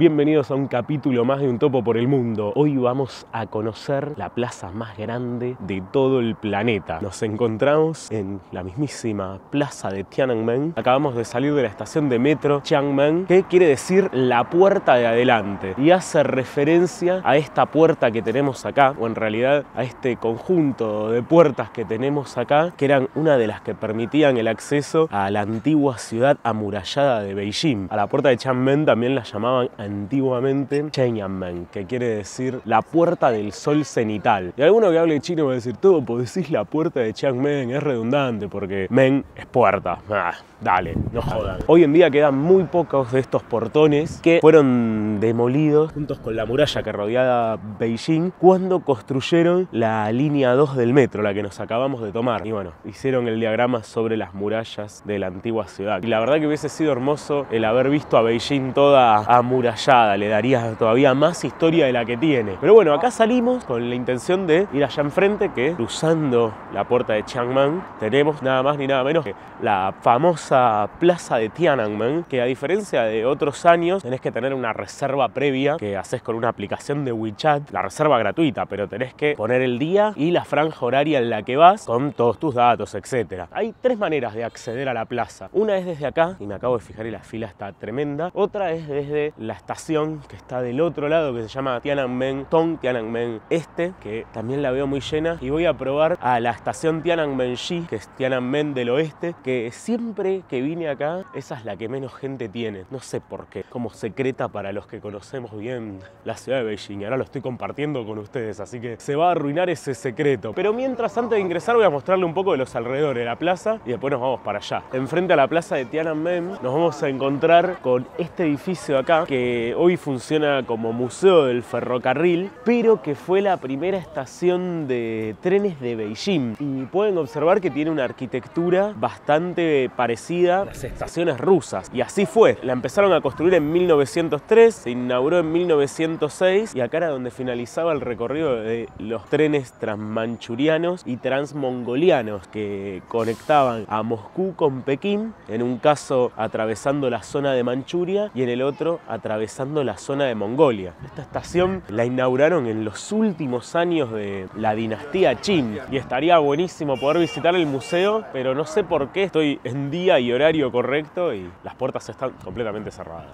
Bienvenidos a un capítulo más de Un Topo por el Mundo. Hoy vamos a conocer la plaza más grande de todo el planeta. Nos encontramos en la mismísima plaza de Tiananmen. Acabamos de salir de la estación de metro Chiangmen, que quiere decir la puerta de adelante. Y hace referencia a esta puerta que tenemos acá, o en realidad a este conjunto de puertas que tenemos acá, que eran una de las que permitían el acceso a la antigua ciudad amurallada de Beijing. A la puerta de Chiangmen también la llamaban antiguamente Chenyangmen, que quiere decir la puerta del sol cenital. Y alguno que hable chino va a decir, todo, pues decís la puerta de Chiangmen, es redundante porque Men es puerta. Ah, dale, no jodan. Hoy en día quedan muy pocos de estos portones que fueron demolidos juntos con la muralla que rodeaba Beijing cuando construyeron la línea 2 del metro, la que nos acabamos de tomar. Y bueno, hicieron el diagrama sobre las murallas de la antigua ciudad. Y la verdad que hubiese sido hermoso el haber visto a Beijing toda amurallada le daría todavía más historia de la que tiene. Pero bueno, acá salimos con la intención de ir allá enfrente, que cruzando la puerta de Chiangmen tenemos nada más ni nada menos que la famosa plaza de Tiananmen, que a diferencia de otros años tenés que tener una reserva previa que haces con una aplicación de WeChat, la reserva gratuita, pero tenés que poner el día y la franja horaria en la que vas con todos tus datos, etc. Hay tres maneras de acceder a la plaza. Una es desde acá, y me acabo de fijar y la fila está tremenda. Otra es desde la que está del otro lado que se llama Tiananmen Tong, Tiananmen Este, que también la veo muy llena. Y voy a probar a la estación Tiananmen Shi, que es Tiananmen del Oeste, que siempre que vine acá, esa es la que menos gente tiene. No sé por qué, como secreta para los que conocemos bien la ciudad de Beijing. Ahora lo estoy compartiendo con ustedes, así que se va a arruinar ese secreto. Pero mientras, antes de ingresar, voy a mostrarle un poco de los alrededores de la plaza y después nos vamos para allá. Enfrente a la plaza de Tiananmen nos vamos a encontrar con este edificio acá que hoy funciona como museo del ferrocarril, pero que fue la primera estación de trenes de Beijing. Y pueden observar que tiene una arquitectura bastante parecida a las estaciones rusas. Y así fue. La empezaron a construir en 1903, se inauguró en 1906 y acá era donde finalizaba el recorrido de los trenes transmanchurianos y transmongolianos que conectaban a Moscú con Pekín, en un caso atravesando la zona de Manchuria y en el otro atravesando atravesando la zona de Mongolia. Esta estación la inauguraron en los últimos años de la dinastía Qin y estaría buenísimo poder visitar el museo, pero no sé por qué estoy en día y horario correcto y las puertas están completamente cerradas.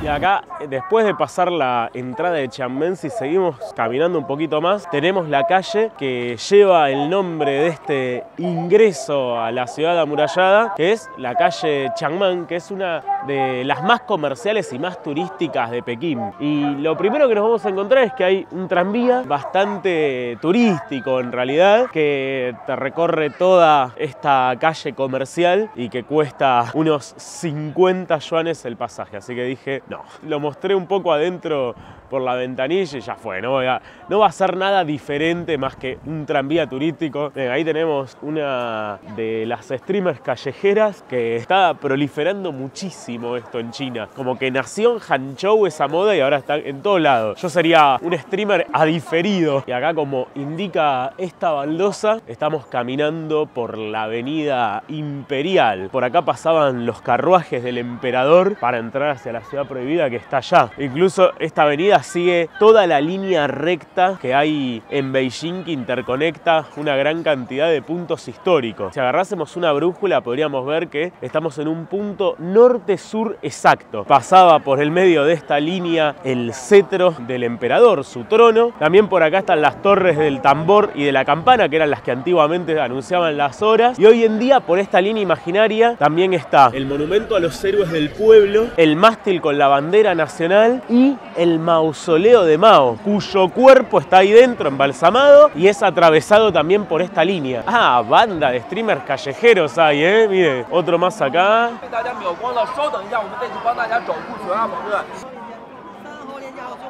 Y acá, después de pasar la entrada de Chiangmen, si seguimos caminando un poquito más, tenemos la calle que lleva el nombre de este ingreso a la ciudad amurallada, que es la calle Chiangmen, que es una de las más comerciales y más turísticas de Pekín. Y lo primero que nos vamos a encontrar es que hay un tranvía bastante turístico en realidad, que te recorre toda esta calle comercial y que cuesta unos 50 yuanes el pasaje. Así que dije, no, lo mostré un poco adentro por la ventanilla y ya fue, no, no va a ser nada diferente más que un tranvía turístico. ahí tenemos una de las streamers callejeras que está proliferando muchísimo esto en China. Como que nació en Hanzhou esa moda y ahora está en todos lados. Yo sería un streamer adiferido. Y acá como indica esta baldosa, estamos caminando por la avenida Imperial. Por acá pasaban los carruajes del emperador para entrar hacia la ciudad prohibida que está allá. Incluso esta avenida sigue toda la línea recta que hay en Beijing que interconecta una gran cantidad de puntos históricos. Si agarrásemos una brújula podríamos ver que estamos en un punto norte-sur exacto. Pasaba por el medio de esta línea el cetro del emperador, su trono. También por acá están las torres del tambor y de la campana, que eran las que antiguamente anunciaban las horas. Y hoy en día por esta línea imaginaria también está el monumento a los héroes del pueblo, el mástil con la bandera nacional y el mausoleo mausoleo de Mao, cuyo cuerpo está ahí dentro, embalsamado, y es atravesado también por esta línea. Ah, banda de streamers callejeros hay, ¿eh? Mire, otro más acá.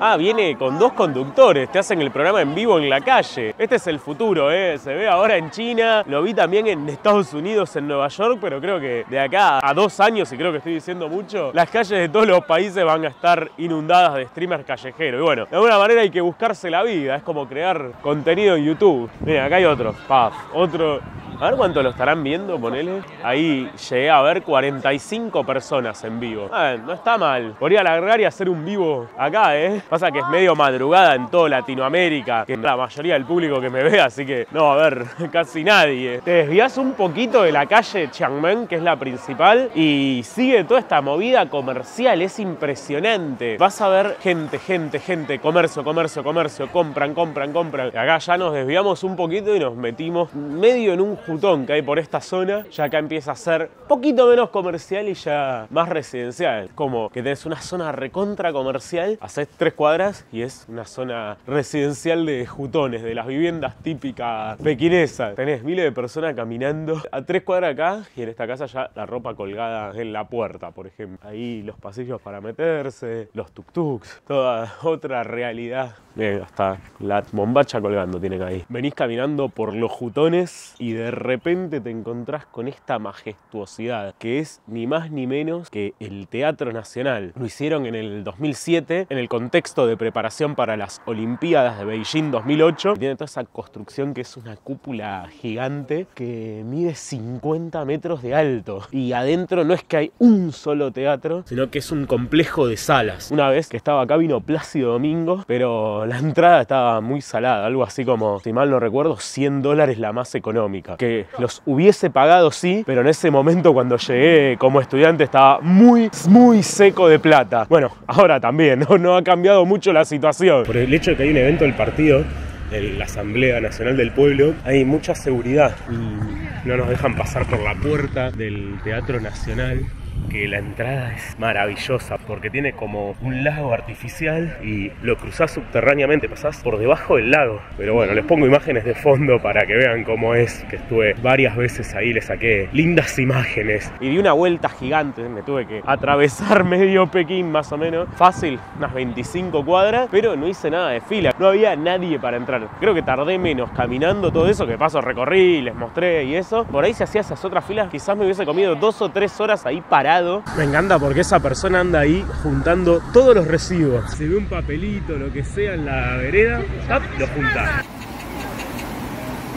Ah, viene con dos conductores, te hacen el programa en vivo en la calle. Este es el futuro, ¿eh? Se ve ahora en China, lo vi también en Estados Unidos, en Nueva York, pero creo que de acá a dos años, y creo que estoy diciendo mucho, las calles de todos los países van a estar inundadas de streamers callejeros. Y bueno, de alguna manera hay que buscarse la vida, es como crear contenido en YouTube. Mira, acá hay otro, paf, otro A ver cuánto lo estarán viendo, ponele. Ahí llegué a ver 45 personas en vivo. Ah, no está mal. Podría alargar y hacer un vivo acá, ¿eh? Pasa que es medio madrugada en toda Latinoamérica, que la mayoría del público que me ve, así que no, a ver, casi nadie. Te desvías un poquito de la calle Chiangmeng, que es la principal, y sigue toda esta movida comercial, es impresionante. Vas a ver gente, gente, gente, comercio, comercio, comercio, compran, compran, compran. Acá ya nos desviamos un poquito y nos metimos medio en un jutón que hay por esta zona. Ya acá empieza a ser poquito menos comercial y ya más residencial. Como que tenés una zona recontra comercial, haces tres cuadras y es una zona residencial de jutones, de las viviendas típicas pequinesas. Tenés miles de personas caminando a tres cuadras acá y en esta casa ya la ropa colgada en la puerta, por ejemplo. Ahí los pasillos para meterse, los tuk-tuks, toda otra realidad. Mira, hasta la bombacha colgando tienen ahí. Venís caminando por los jutones y de repente te encontrás con esta majestuosidad que es ni más ni menos que el Teatro Nacional. Lo hicieron en el 2007 en el contexto de preparación para las Olimpiadas de Beijing 2008. tiene toda esa construcción que es una cúpula gigante que mide 50 metros de alto. Y adentro no es que hay un solo teatro, sino que es un complejo de salas. Una vez que estaba acá vino Plácido Domingo, pero la entrada estaba muy salada, algo así como, si mal no recuerdo, 100 dólares la más económica. Que los hubiese pagado sí, pero en ese momento cuando llegué como estudiante estaba muy, muy seco de plata. Bueno, ahora también, no, no ha cambiado mucho la situación. Por el hecho de que hay un evento del partido, en la Asamblea Nacional del Pueblo, hay mucha seguridad y no nos dejan pasar por la puerta del Teatro Nacional que la entrada es maravillosa porque tiene como un lago artificial y lo cruzás subterráneamente, pasás por debajo del lago. Pero bueno, les pongo imágenes de fondo para que vean cómo es, que estuve varias veces ahí, le saqué lindas imágenes. Y di una vuelta gigante, me tuve que atravesar medio Pekín más o menos, fácil, unas 25 cuadras, pero no hice nada de fila, no había nadie para entrar. Creo que tardé menos caminando todo eso, que paso recorrí, les mostré y eso. Por ahí se hacía esas otras filas, quizás me hubiese comido dos o tres horas ahí parado me encanta porque esa persona anda ahí juntando todos los residuos. Se ve un papelito, lo que sea en la vereda, lo junta.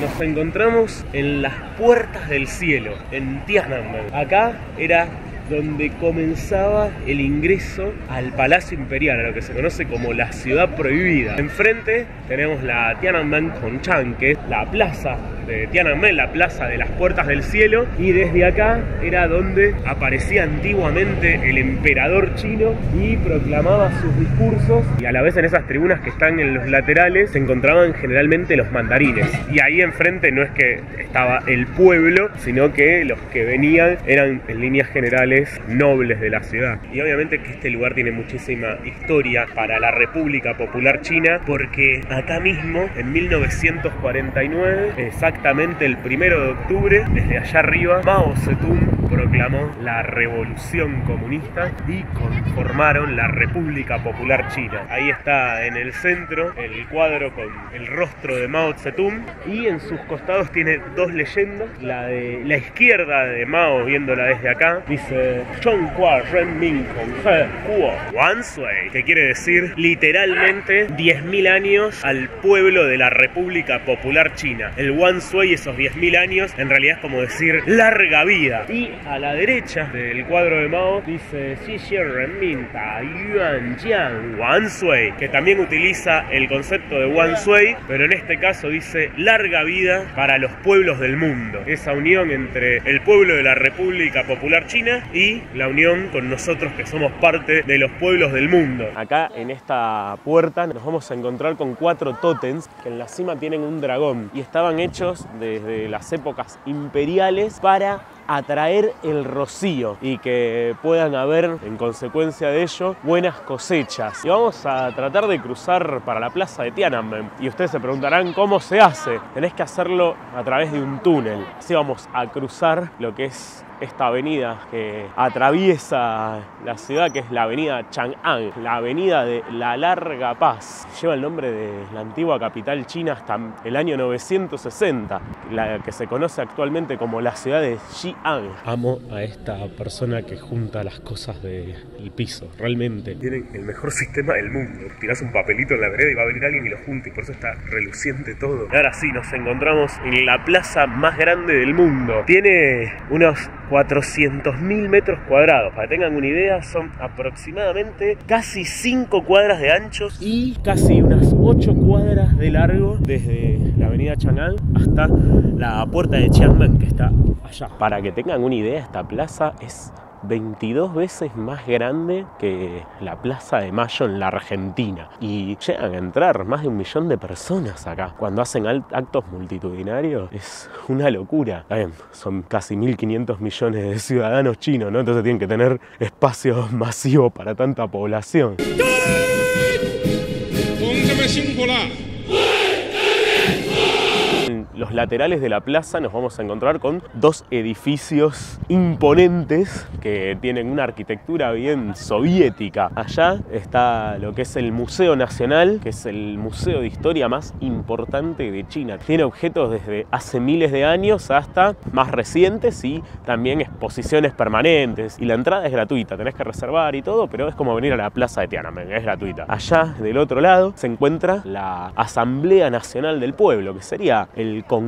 Nos encontramos en las puertas del cielo, en Tiananmen. Acá era donde comenzaba el ingreso al Palacio Imperial, a lo que se conoce como la Ciudad Prohibida. Enfrente tenemos la Tiananmen Honchan, que es la plaza de Tiananmen, la plaza de las puertas del cielo, y desde acá era donde aparecía antiguamente el emperador chino y proclamaba sus discursos, y a la vez en esas tribunas que están en los laterales se encontraban generalmente los mandarines, y ahí enfrente no es que estaba el pueblo, sino que los que venían eran en líneas generales nobles de la ciudad. Y obviamente que este lugar tiene muchísima historia para la República Popular China, porque acá mismo, en 1949, exactamente exactamente el primero de octubre, desde allá arriba, Mao Zedong proclamó la revolución comunista y conformaron la República Popular China. Ahí está en el centro el cuadro con el rostro de Mao Zedong y en sus costados tiene dos leyendas. La de la izquierda de Mao, viéndola desde acá, dice Chonghua Renmin He Kuo Wansui, que quiere decir literalmente 10.000 años al pueblo de la República Popular China. El Wansui esos 10.000 años, en realidad es como decir larga vida. Y a la derecha del cuadro de Mao dice Xi Renmin Yuan Jiang Wan Sui, que también utiliza el concepto de Wan Sui, pero en este caso dice larga vida para los pueblos del mundo. Esa unión entre el pueblo de la República Popular China y la unión con nosotros que somos parte de los pueblos del mundo. Acá en esta puerta nos vamos a encontrar con cuatro tótems que en la cima tienen un dragón y estaban hechos desde las épocas imperiales para atraer el rocío y que puedan haber en consecuencia de ello buenas cosechas. Y vamos a tratar de cruzar para la plaza de Tiananmen y ustedes se preguntarán cómo se hace. Tenés que hacerlo a través de un túnel. Así vamos a cruzar lo que es esta avenida que atraviesa la ciudad, que es la avenida Chang'an, la avenida de la Larga Paz. Lleva el nombre de la antigua capital china hasta el año 960, la que se conoce actualmente como la ciudad de Xi'an. Amo a esta persona que junta las cosas del piso, realmente. Tienen el mejor sistema del mundo. Tirás un papelito en la vereda y va a venir alguien y lo junta y por eso está reluciente todo. ahora sí, nos encontramos en la plaza más grande del mundo. Tiene unos 400.000 metros cuadrados. Para que tengan una idea, son aproximadamente casi 5 cuadras de anchos y casi unas 8 cuadras de largo desde la avenida Chang'an hasta la puerta de Chiangmai, que está allá. Para que tengan una idea, esta plaza es 22 veces más grande que la Plaza de Mayo en la Argentina. Y llegan a entrar más de un millón de personas acá. Cuando hacen actos multitudinarios es una locura. son casi 1.500 millones de ciudadanos chinos, ¿no? Entonces tienen que tener espacios masivos para tanta población los laterales de la plaza nos vamos a encontrar con dos edificios imponentes que tienen una arquitectura bien soviética. Allá está lo que es el Museo Nacional, que es el museo de historia más importante de China. Tiene objetos desde hace miles de años hasta más recientes y también exposiciones permanentes. Y la entrada es gratuita, tenés que reservar y todo, pero es como venir a la plaza de Tiananmen, es gratuita. Allá, del otro lado, se encuentra la Asamblea Nacional del Pueblo, que sería el Congreso,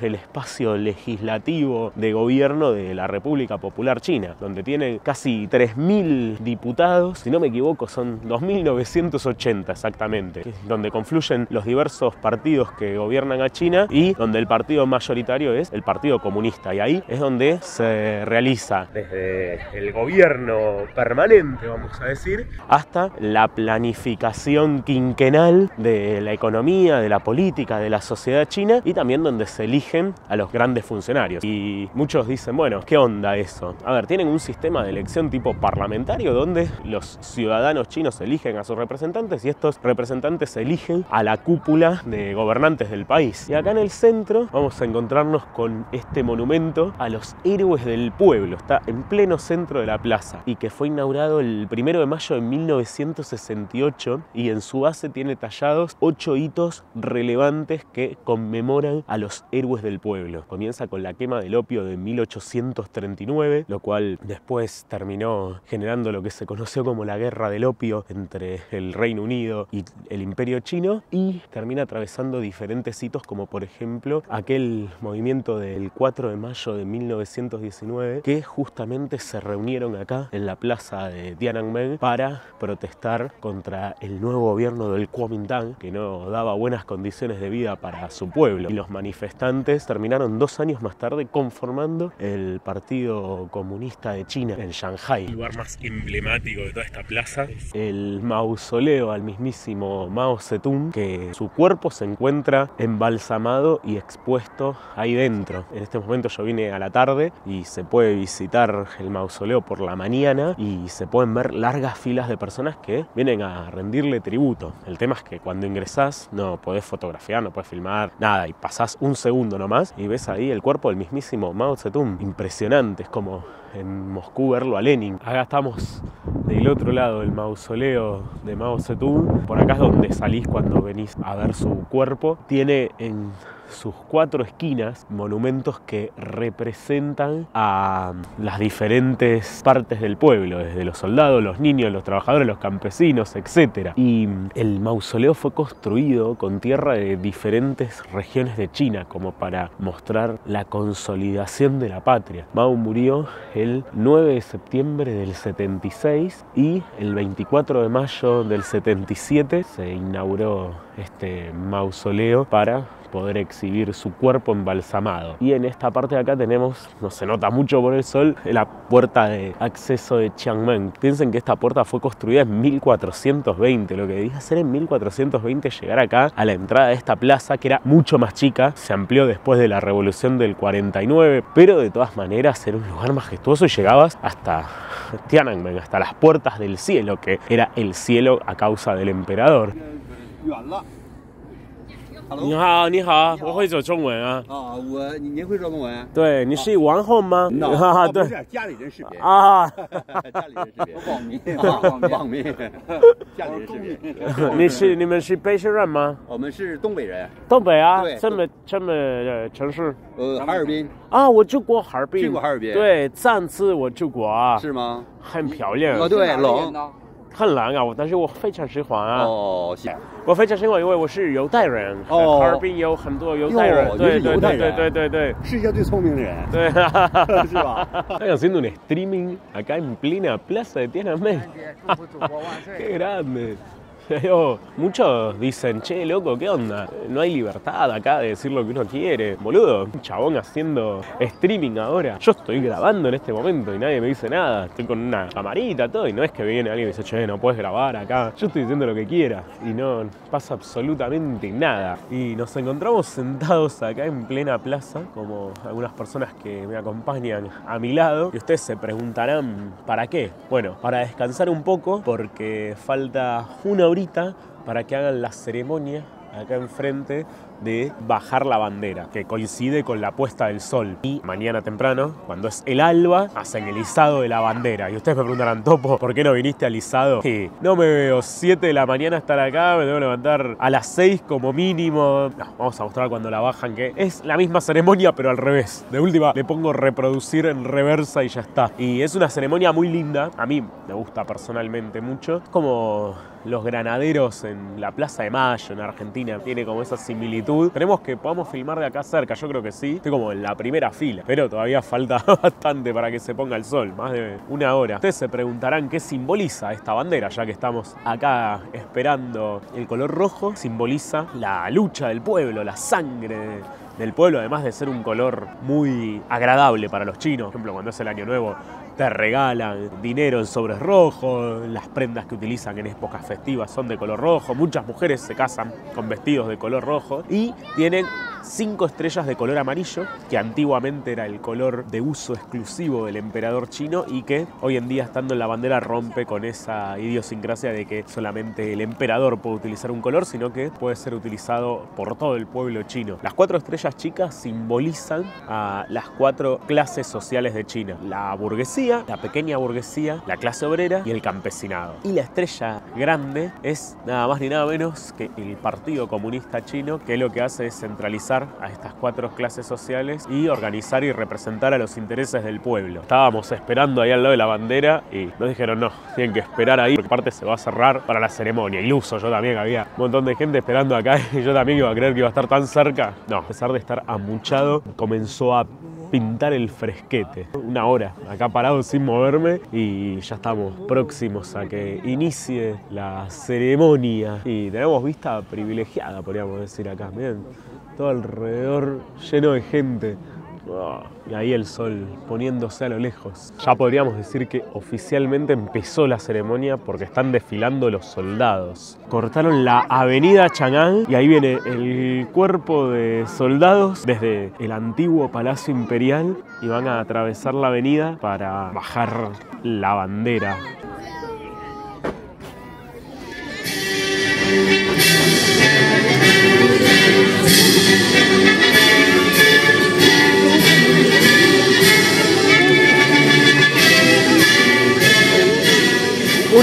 el espacio legislativo de gobierno de la República Popular China, donde tiene casi 3.000 diputados, si no me equivoco son 2.980 exactamente, donde confluyen los diversos partidos que gobiernan a China y donde el partido mayoritario es el Partido Comunista. Y ahí es donde se realiza desde el gobierno permanente, vamos a decir, hasta la planificación quinquenal de la economía, de la política, de la sociedad china y también también donde se eligen a los grandes funcionarios. Y muchos dicen, bueno, ¿qué onda eso? A ver, tienen un sistema de elección tipo parlamentario donde los ciudadanos chinos eligen a sus representantes y estos representantes eligen a la cúpula de gobernantes del país. Y acá en el centro vamos a encontrarnos con este monumento a los héroes del pueblo. Está en pleno centro de la plaza y que fue inaugurado el primero de mayo de 1968 y en su base tiene tallados ocho hitos relevantes que conmemoran a los héroes del pueblo. Comienza con la quema del opio de 1839, lo cual después terminó generando lo que se conoció como la guerra del opio entre el Reino Unido y el Imperio Chino y termina atravesando diferentes hitos como por ejemplo aquel movimiento del 4 de mayo de 1919 que justamente se reunieron acá en la plaza de Tiananmen para protestar contra el nuevo gobierno del Kuomintang que no daba buenas condiciones de vida para su pueblo los manifestantes terminaron dos años más tarde conformando el Partido Comunista de China en Shanghai. El lugar más emblemático de toda esta plaza es el mausoleo al mismísimo Mao Zedong, que su cuerpo se encuentra embalsamado y expuesto ahí dentro. En este momento yo vine a la tarde y se puede visitar el mausoleo por la mañana y se pueden ver largas filas de personas que vienen a rendirle tributo. El tema es que cuando ingresás no podés fotografiar, no podés filmar, nada, y un segundo nomás y ves ahí el cuerpo del mismísimo Mao Zedong. Impresionante, es como en Moscú verlo a Lenin. Acá estamos del otro lado del mausoleo de Mao Zedong. Por acá es donde salís cuando venís a ver su cuerpo. Tiene en sus cuatro esquinas monumentos que representan a las diferentes partes del pueblo, desde los soldados, los niños, los trabajadores, los campesinos, etc. Y el mausoleo fue construido con tierra de diferentes regiones de China, como para mostrar la consolidación de la patria. Mao murió el 9 de septiembre del 76 y el 24 de mayo del 77 se inauguró este mausoleo para poder exhibir su cuerpo embalsamado. Y en esta parte de acá tenemos, no se nota mucho por el sol, la puerta de acceso de Chiangmeng. Piensen que esta puerta fue construida en 1420, lo que debía hacer en 1420 llegar acá a la entrada de esta plaza que era mucho más chica, se amplió después de la revolución del 49, pero de todas maneras era un lugar majestuoso y llegabas hasta Tiananmen, hasta las puertas del cielo, que era el cielo a causa del emperador. 你好，你好，我会说中文啊。啊，我你您会说中文？对，你是王后吗？哈哈，不对。是家里人视频，啊，家里人视频，网民，网网民，家里人视频。你是你们是北京人吗？我们是东北人，东北啊？对，什么这么呃城市？呃，哈尔滨。啊，我住过哈尔滨，去过哈尔滨。对，上次我住过啊，是吗？很漂亮。哦，，对，冷？很难啊，我但是我非常喜欢啊。哦，谢。我非常喜欢，因为我是犹太人。哦哈尔滨有很多犹太人哟，对你是对对对犹太人对对对世界最聪明的人。对，是吧 Están haciendo un streaming acá en plena plaza de Tiananmen. 祝福祖国万 Qué 岁！grande. Yo, muchos dicen, che, loco, ¿qué onda? No hay libertad acá de decir lo que uno quiere. Boludo, un chabón haciendo streaming ahora. Yo estoy grabando en este momento y nadie me dice nada. Estoy con una camarita, todo, y no es que viene alguien y dice, che, no puedes grabar acá. Yo estoy diciendo lo que quiera y no pasa absolutamente nada. Y nos encontramos sentados acá en plena plaza, como algunas personas que me acompañan a mi lado. Y ustedes se preguntarán, ¿para qué? Bueno, para descansar un poco, porque falta una horita para que hagan la ceremonia acá enfrente de bajar la bandera, que coincide con la puesta del sol. Y mañana temprano, cuando es el alba, hacen el izado de la bandera. Y ustedes me preguntarán, Topo, ¿por qué no viniste al izado? Sí, no me veo 7 de la mañana estar acá, me debo levantar a las 6 como mínimo. No, vamos a mostrar cuando la bajan, que es la misma ceremonia, pero al revés. De última, le pongo reproducir en reversa y ya está. Y es una ceremonia muy linda, a mí me gusta personalmente mucho. Es como los granaderos en la Plaza de Mayo en Argentina. Tiene como esa similitud. Tenemos que podamos filmar de acá cerca, yo creo que sí. Estoy como en la primera fila, pero todavía falta bastante para que se ponga el sol, más de una hora. Ustedes se preguntarán qué simboliza esta bandera, ya que estamos acá esperando. El color rojo simboliza la lucha del pueblo, la sangre del pueblo, además de ser un color muy agradable para los chinos. Por ejemplo, cuando es el año nuevo, te regalan dinero en sobres rojos, las prendas que utilizan en épocas festivas son de color rojo, muchas mujeres se casan con vestidos de color rojo y tienen cinco estrellas de color amarillo, que antiguamente era el color de uso exclusivo del emperador chino y que hoy en día estando en la bandera rompe con esa idiosincrasia de que solamente el emperador puede utilizar un color, sino que puede ser utilizado por todo el pueblo chino. Las cuatro estrellas chicas simbolizan a las cuatro clases sociales de China. La burguesía, la pequeña burguesía, la clase obrera y el campesinado. Y la estrella grande es nada más ni nada menos que el Partido Comunista Chino, que lo que hace es centralizar a estas cuatro clases sociales y organizar y representar a los intereses del pueblo. Estábamos esperando ahí al lado de la bandera y nos dijeron no, tienen que esperar ahí porque aparte se va a cerrar para la ceremonia. Iluso, yo también había un montón de gente esperando acá y yo también iba a creer que iba a estar tan cerca. No, a pesar de estar amuchado, comenzó a pintar el fresquete. Una hora acá parado sin moverme y ya estamos próximos a que inicie la ceremonia. Y tenemos vista privilegiada, podríamos decir acá. Miren, todo alrededor lleno de gente. Y ahí el sol poniéndose a lo lejos. Ya podríamos decir que oficialmente empezó la ceremonia porque están desfilando los soldados. Cortaron la avenida Chang'an y ahí viene el cuerpo de soldados desde el antiguo Palacio Imperial y van a atravesar la avenida para bajar la bandera.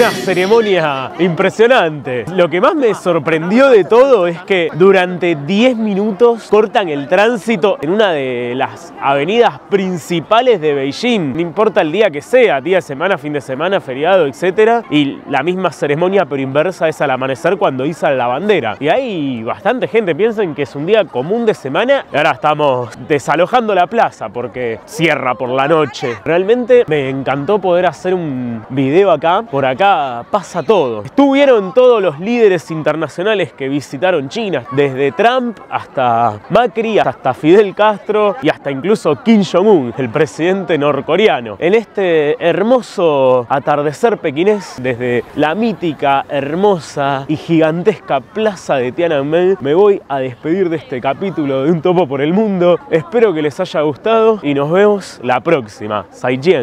Una ceremonia impresionante. Lo que más me sorprendió de todo es que durante 10 minutos cortan el tránsito en una de las avenidas principales de Beijing. No importa el día que sea, día de semana, fin de semana, feriado, etc. Y la misma ceremonia pero inversa es al amanecer cuando izan la bandera. Y hay bastante gente, piensen que es un día común de semana y ahora estamos desalojando la plaza porque cierra por la noche. Realmente me encantó poder hacer un video acá. Por acá pasa todo. Estuvieron todos los líderes internacionales que visitaron China, desde Trump hasta Macri, hasta Fidel Castro y hasta incluso Kim Jong-un, el presidente norcoreano. En este hermoso atardecer pequinés, desde la mítica, hermosa y gigantesca plaza de Tiananmen, me voy a despedir de este capítulo de Un Topo por el Mundo. Espero que les haya gustado y nos vemos la próxima. Zaijian.